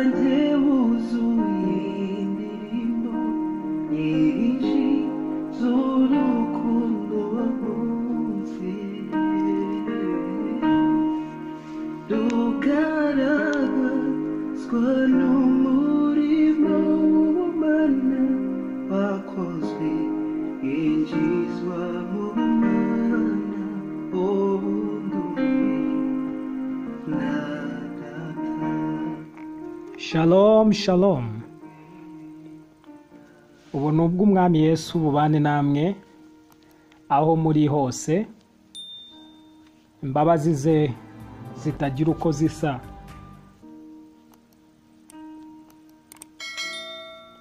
wanjye shalom. Ubu ni ubw'umwami yesu bubane namwe aho muri hose. Imbabazi ze zitagira uko zisa.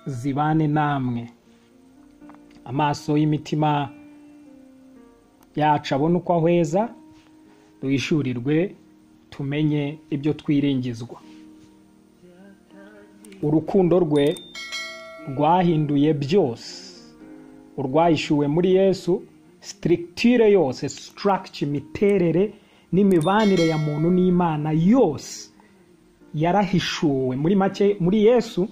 Zibane namwe. Amaso y'imitima yacu abone uko ahweza duhishurirwe tumenye ibyo twiringizwa urukundo rwe rwahinduye byose. Urwahishuwe muri yesu sitirikitire yose sitarakici imiterere n'imibanire ya muntu n'imana yose yarahishuwe. Muri make muri yesu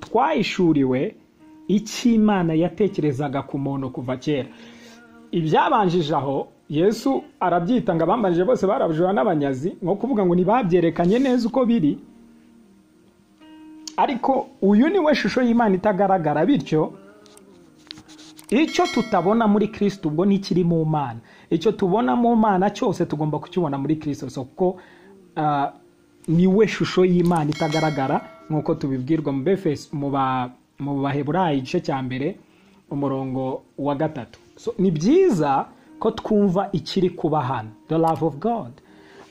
twahishuriwe icyo imana yatekerezaga ku muntu kuva kera. Ibyabanjije aho yesu arabyita ngo bose barabujura n'abanyazi nko kuvuga ngo ntibabyerekanye neza uko biri ariko uyu ni we shusho y'imana itagaragara bityo icyo tutabona muri kirisito ubwo ntikiri mu mana. Icyo tubona mu mana cyose tugomba kukibona muri kirisito so kuko ah, ni we shusho y'imana itagaragara nk'uko tubibwirwa mu baheburayi igice cya mbere umurongo wa gatatu. Ni byiza ko twumva ikiri kuba hano. The love of god.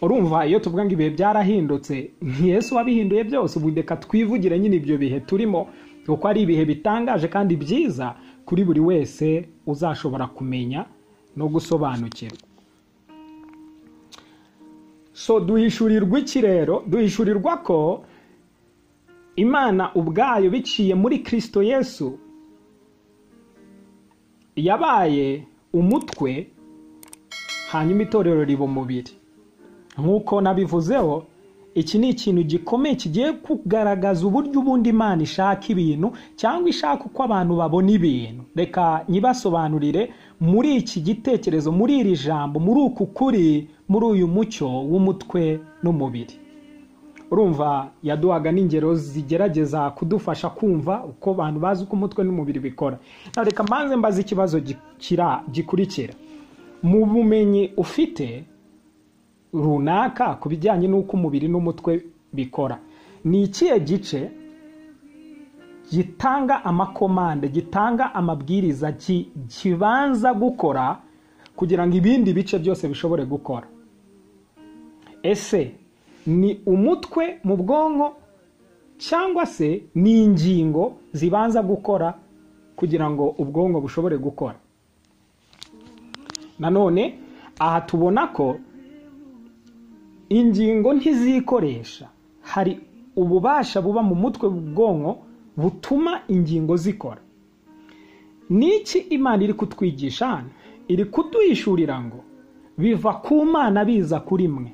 Urumva iyo tuvuga ngo ibihe byarahindutse yesu wabihinduye byose ubu reka twivugire nyine ibyo bihe turimo kuko ari ibihe bitangaje kandi byiza kuri buri wese uzashobora kumenya no gusobanukirwa. So duhishurirwa iki rero? Duhishurirwa ko imana ubwayo biciye muri kirisito yesu yabaye umutwe hanyuma itorero riba umubiri. Nk'uko nabivuzeho iki ni ikintu gikomeye kigiye kugaragaza uburyo ubundi imana ishaka ibintu cyangwa ishaka uko abantu babona ibintu. Reka nyibasobanurire muri iki gitekerezo muri iri jambo muri uku kuri muri uyu mucyo w'umutwe n'umubiri. Urumva yaduhaga n'ingero zigerageza kudufasha kumva uko abantu bazi uko umutwe n'umubiri bikora. Reka mbanze mbaze ikibazo gikurikira. Mu bumenyi ufite runaka ku bijyanye n'uko umubiri n'umutwe bikora. Ni ikihe gice gitanga amakomande gitanga amabwiriza ki- kibanza gukora kugira ngo ibindi bice byose bishobore gukora? Ese ni umutwe mu bwonko cyangwa se ni ingingo zibanza gukora kugira ngo ubwonko bushobore gukora? Nanone aha tubona ko ingingo ntizikoresha. Hari ububasha buba mu mutwe bwonko butuma ingingo zikora. Niki imana iri kutwigisha hano? Iri kuduhishurira ngo biva ku mana biza kuri mwe.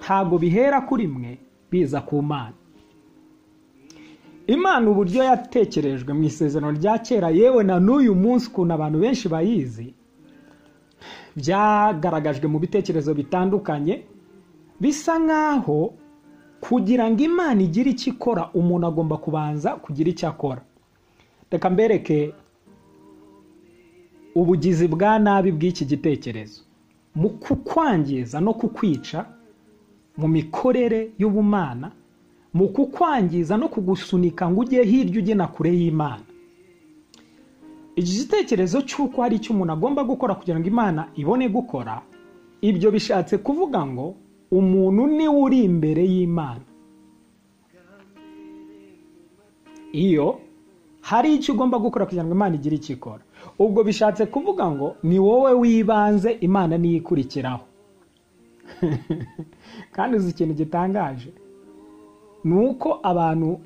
Ntabwo bihera kuri mwe biza ku mana. Imana uburyo yatekerejwe mu isezerano rya kera yewe na n'uyu munsi ukuntu abantu benshi bayizi byagaragajwe mu bitekerezo bitandukanye bisa nk'aho kugira ngo imana igire icyo ikora umuntu agomba kubanza kugira icyo akora. Reka mbereke ubugizi bwa nabi bw'iki gitekerezo. Mu kukwangiza no kukwica mu mikorere y'ubumana mu kukwangiza no kugusunika ngo ujye hirya ugena kure y'imana. Iki gitekerezo cy'uko hari icyo umuntu agomba gukora kugira ngo imana ibone gukora ibyo bishatse kuvuga ngo umuntu ni we uri imbere y'imana. Iyo hari icyo ugomba gukora kugira ngo imana igire icyo ikora. Ubwo bishatse kuvuga ngo ni wowe wibanze imana niyo ikurikiraho. Kandi uzi ikintu gitangaje? Ni uko abantu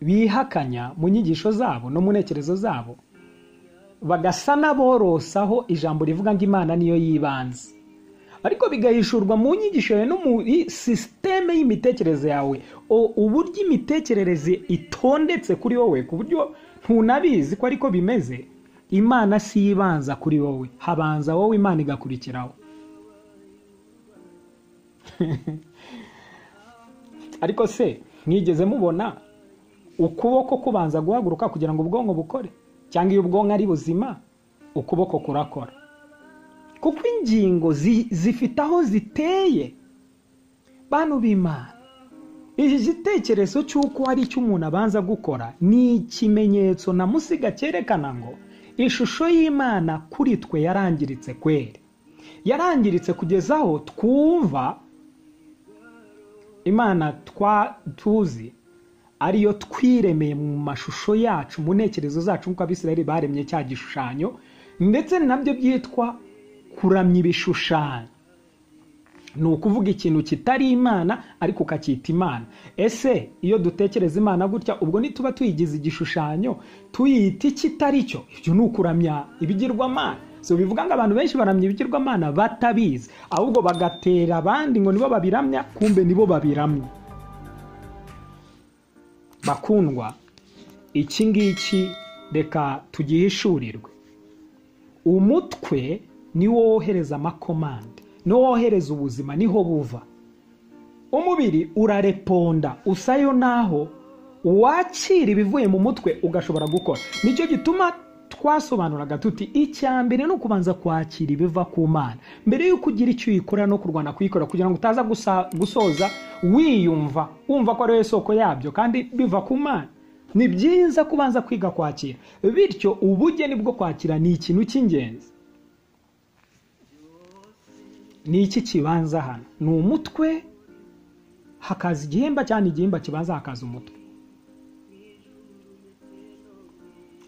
bihakanya mu nyigisho zabo no mu ntekerezo zabo bagasa n'aborosaho ijambo rivuga ngo imana niyo yibanze. Ariko bigahishurwa mu nyigisho yawe no muri sisiteme y'imitekerereze yawe. Uburyo imitekerereze itondetse kuri wowe ku buryo ntunabizi ko ariko bimeze. Imana si ibanza kuri wowe. Habanza wowe imana igakurikiraho. Ariko se mwigeze mubona ukuboko kubanza guhaguruka kugira ngo ubwonko bukore? Cyangwa iyo ubwonko ari buzima ukuboko kurakora? Kuko ingingo zi- zifite aho ziteye? Bantu b'imana iki gitekerezo cy'uko hari icyo umuntu abanza gukora ni ikimenyetso na musiga cyerekana ngo ishusho y'imana kuri twe yarangiritse kweri. Yarangiritse kugeza aho twumva imana twa tuzi ariyo twiremeye mu mashusho yacu mu ntekerezo zacu nk'uko abisirayeli baremye cya gishushanyo ndetse na byo byitwa kuramya ibishushanyo. Ni ukuvuga ikintu kitari imana ariko ukacyita imana. Ese iyo dutekereza imana gutya ubwo nituba tuyigize igishushanyo tuyita ikitari cyo? Ibyo ni ukuramya ibigirwamana. So bivuga ngo abantu benshi baramya ibigirwamana batabizi. Ahubwo bagatera abandi ngo nibo babiramya kumbe nibo babiramya bakundwa iki ngiki reka tugihishurirwe umutwe niwo wohereza amakomande niwo wohereza ubuzima ni ho buva. Umubiri urareponda usayo naho wakira ibivuye mu mutwe ugashobora gukora. Nicyo gituma twasobanuraga tuti icya mbere ni ukubanza kwakira ibiva ku mana. Mbere y'uko ugira icyo uyikorera no kurwana kuyikora kugira ngo utaza gusoza wiyumva wumva ko ari wowe soko yabyo kandi biva ku mana. Ni byiza kubanza kwiga kwakira bityo ubugeni bwo kwakira ni ikintu cy'ingenzi. Ni iki kibanza hano? Ni umutwe hakaza igihimba cyangwa igihimba kibanza hakaza umutwe.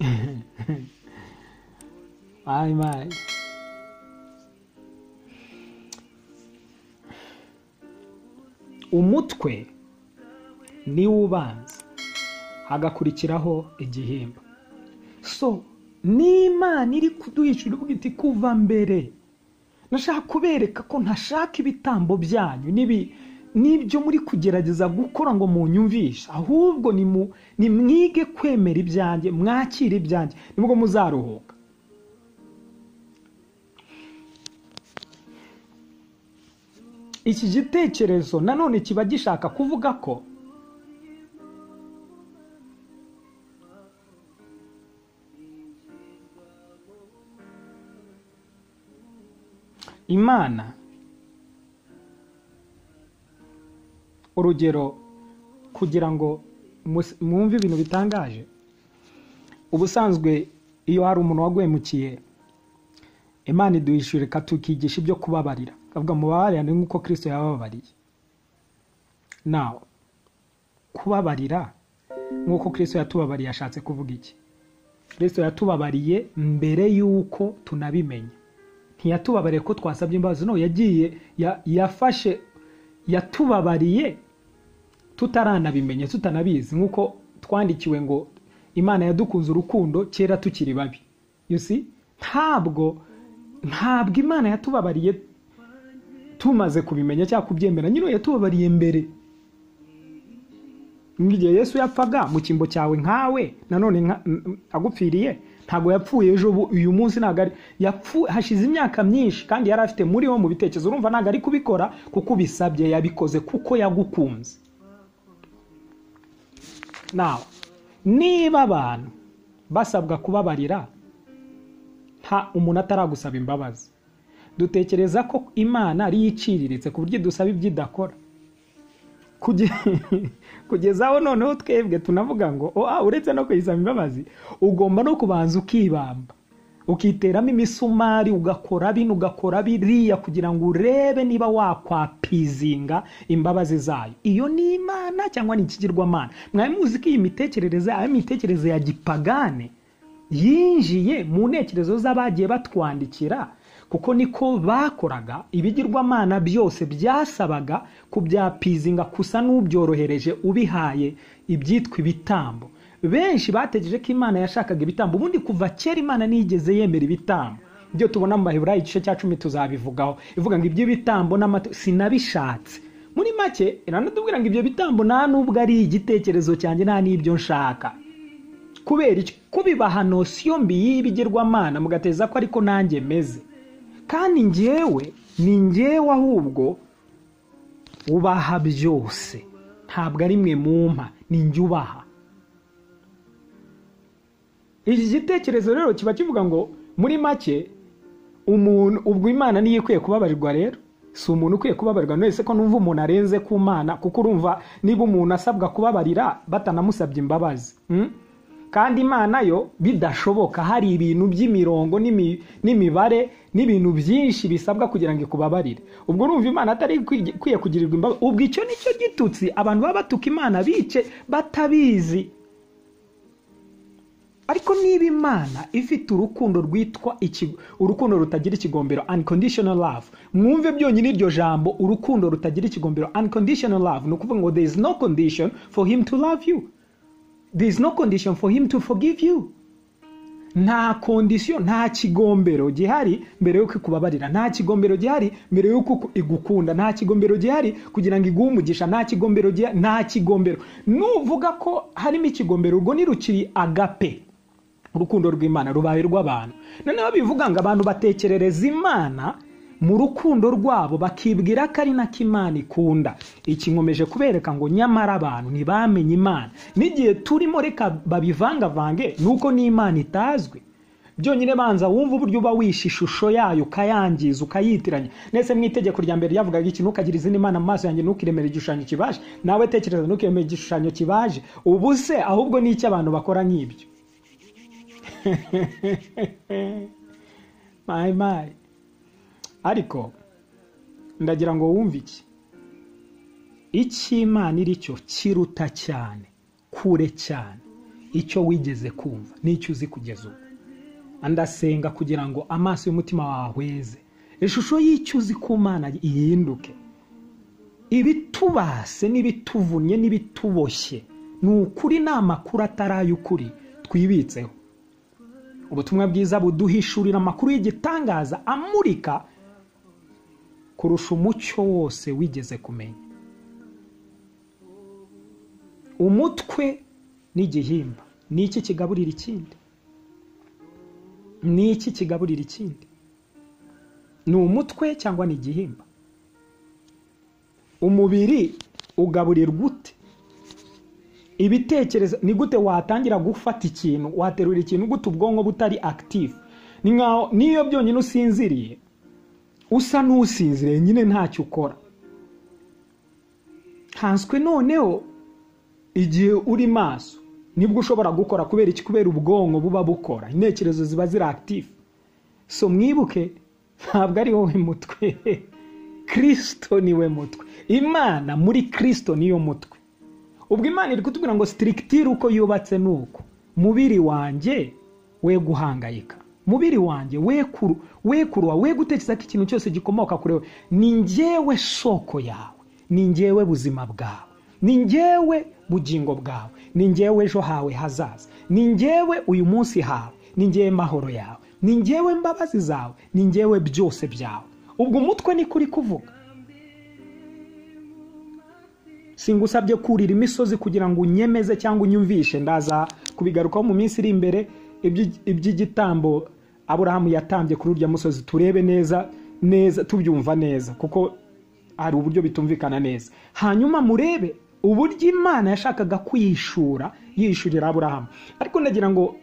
Umutwe niwo ubanza. Hagakurikiraho igihimba so n'imana iri kuduhishura ivuga iti kuva mbere. Nashaka kubereka ko ntashaka ibitambo byanyu. N'ibyo muri kugerageza gukora ngo munyumvishe. Ahubwo nimu- nimwige kwemera ibyanjye mwakire ibyanjye. Nibwo muzaruhuka. Iki gitekerezo nanone kiba gishaka kuvuga ko imana. Urugero kugira ngo mwumve ibintu bitangaje. Ubusanzwe iyo hari umuntu waguhemukiye imana iduhishurika tukigisha ibyo kubabarira. Kavuga mubabarirane nk'uko kirisito yababariye nawe kubabarira nk'uko kirisito yatubabariye ashatse kuvuga iki? Kirisito yatubabariye mbere y'uko tunabimenya. Ntiyatubabariye ko twasabye imbabazi. No yagiye ya- yafashe yatubabariye tutaranabimenya tutanabizi. Nk'uko twandikiwe ngo imana yadukunze urukundo kera tukiri babi. Ntabwo ntabwo imana yatubabariye tumaze kubimenya cyangwa kubyemera. Nyine yatubabariye mbere. Igihe yesu yapfaga mu cyimbo cyawe nkawe nanone agupfiriye ntabwo yapfuye ejo uyu munsi ntabwo ari hashize imyaka myinshi kandi yari afite muri wo mu bitekerezo urumva ntabwo ari kubikora kuko ubisabye yabikoze kuko yagukunze. Nawe niba abantu basabwa kubabarira nta umuntu ataragusaba imbabazi dutekereza ko imana ari iciriritse ku buryo dusaba ibyo idakora. kugeza aho noneho twebwe tunavuga ngo "Oh, uretse no kuyisaba imbabazi ugomba no kubanza ukibamba. Ukiteramo imisumari ugakora bino ugakora biriya kugira ngo urebe niba wakwapizinga imbabazi zayo. Iyo ni imana cyangwa ni ikigirwamana? Mwari muzi ko iyi mitekerereze ari imitekerereze ya gipagane yinjiye mu ntekerezo z'abagiye batwandikira? Kuko niko bakoraga ibigirwamana byose byasabaga kubyapizinga gusa n'ubyorohereje ubihaye ibyitwa ibitambo. Benshi bategereje ko imana yashakaga ibitambo ubundi kuva kera imana ntiyigeze yemera ibitambo. Ibyo tubona mu baheburayo igice cya cumi tuzabivugaho. Ivuga ngo iby'ibitambo n'amata sinabishatse. Muri make iranatubwira ngo ibyo bitambo nta nubwo ari igitekerezo cyanjye nta n'ibyo nshaka. Kubera kubibaha nosiyo mbi y'ibigirwamana mugateza ko ariko nanjye meze. Kandi njyewe ni njyewe ahubwo ubaha byose. Ntabwo ari mwe mumpa ni njye ubaha. Iki gitekerezo rero kiba kivuga ngo muri make umuntu ubwo imana niyo ikwiye kubabarirwa rero? Si umuntu ukwiye kubabarirwa wese ko numva umuntu arenze ku mana kuko urumva niba umuntu asabwa kubabarira batanamusabye imbabazi mm? Kandi imana yo bidashoboka. Hari ibintu by'imirongo n'imi- n'imibare n'ibintu byinshi bisabwa kugira ngo ikubabarire. Ubwo urumva imana atari ikwiye kugirirwa imbabazi. Ubwo icyo ni cyo gitutsi? Abantu baba batuka imana bice batabizi. Ariko niba imana ifite urukundo rwitwa urukundo rutagira ikigombero? Unconditional love. Mwumve byonyine iryo jambo urukundo rutagira ikigombero. Unconditional love ni ukuvuga ngo there is no condition for him to love you. There is no condition for him to forgive you. Nta kondisiyo nta kigombero gihari mbere y'uko ikubabarira nta kigombero gihari mbere y'uko igukunda nta kigombero gihari kugira ngo iguhe umugisha nta kigombero gihari nta kigombero. Nuvuga ko harimo ikigombero ubwo ntirukiri agape urukundo rw'imana rubaye rw'abantu. Noneho bivuga ngo abantu batekerereza imana mu rukundo rwabo bakibwira ko ari nako imana ikunda. Iki nkomeje kubereka ngo nyamara abantu ntibamenye imana. N'igihe turimo reka babivangavange ni uko n'imana itazwi byonyine banza wumva uburyo uba wishe ishusho yayo ukayangiza ukayitiranya. Ndetse mu itegeko rya mbere ryavugaga iki? Ntukagira izindi mana mu maso yanjye ntukiremere igishushanyo kibaje. Nawe tekereza ntukiremere igishushanyo kibaje. Ubu se ahubwo ni abantu bakora nk'ibyo? Mayi mayi ariko ndagira ngo wumve iki? Icy'imana iri cyo kiruta cyane kure cyane. Icyo wigeze kumva n'icyo uzi kugeza ubu. Ndasenga kugira ngo amaso y'umutima wawe ahweze. Ishusho y'icyo uzi ku mana ihinduke. Ibitubase n'ibituvunnye n'ibituboshye ni ukuri ni atari ay'ukuri twibitseho. Ubutumwa bwiza buduhishurira amakuru y'igitangaza amurika kurusha umucyo wose wigeze kumenya. Umutwe n'igihimba ni iki kigaburira ikindi? Ni iki kigaburira ikindi? Ni umutwe cyangwa ni igihimba? Umubiri ugaburirwa ute? Ibitekerezo ni gute watangira gufata ikintu waterura ikintu gute ubwonko butari akitifu niyo byonyine usinziriye usa n'usinziriye nyine ntacyo ukora. Nkanswe noneho igihe uri maso ni bwo ushobora gukora kubera iki? Kubera ubwonko buba bukora intekerezo ziba ziri akitifu so mwibuke ntabwo ari wowe mutwe. Kirisito ni we mutwe. Imana muri kirisito niyo mutwe. Ubwo imana iri kutubwira ngo sitirikitire uko yubatse ni uko. Mubiri wanjye we guhangayika. Mubiri wanjye we kuruha we gutekereza ko ikintu cyose gikomoka kuri we. Ni ngewe soko yawe. Ni ngewe buzima bwawe. Ni ngewe bugingo bwawe. Ni ngewe ejo hawe hazaza. Ni ngewe uyu munsi hawe. Ni ngewe mahoro yawe. Ni ngewe mbabazi zawe. Ni ngewe byose byawe. Ubwo umutwe ni kuri kuvuga. Singusabye kurira imisozi kugira ngo unyemeze cyangwa unyumvishe. Ndaza kubigarukaho mu minsi iri imbere. Iby'igitambo aburahamu yatambye kuri urya musozi turebe neza neza tubyumva neza kuko hari uburyo bitumvikana neza. Hanyuma murebe uburyo imana yashakaga kwishura yishurira aburahamu. Ariko ndagira ngo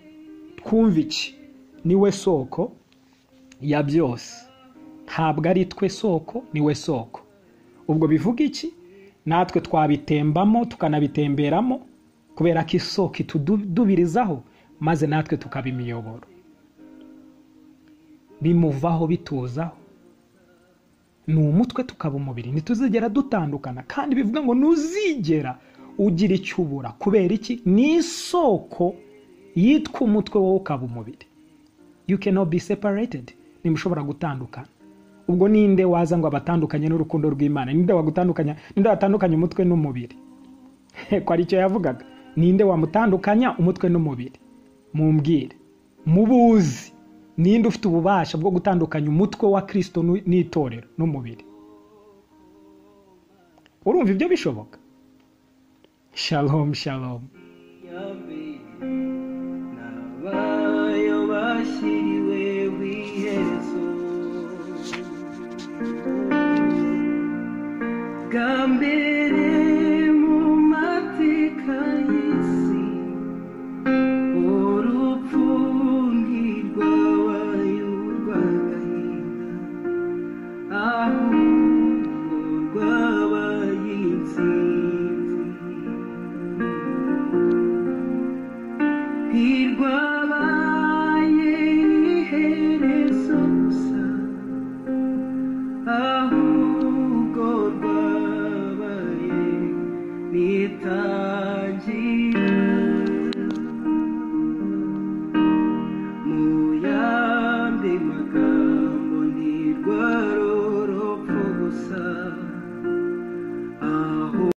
twumve iki? Niwe soko ya byose. Ntabwo ari twe soko ni we soko. Ubwo bivuga iki? Natwe twabitembamo tukanabitemberamo kubera ko isoko itudubirizaho maze natwe tukaba imiyoboro. Bimuvaho bituzaho. Ni umutwe tukaba umubiri ntituzigera dutandukana kandi bivuga ngo ntuzigera ugira icyo ubura. Kubera iki? Ni isoko yitwa umutwe wowe ukaba umubiri. You cannot be separated. Ntimushobora gutandukana. Ubwo ninde waza ngo abatandukanye n'urukundo rw'imana? Ninde wagutandukanya? Ninde watandukanya umutwe n'umubiri? Ko ari cyo yavugaga. Ninde wamutandukanya umutwe n'umubiri? Mumbwire. Mubuzi. Ninde ufite ububasha bwo gutandukanya umutwe wa kirisito n'itorero? N'umubiri. Urumva ibyo bishoboka? Shalom shalom.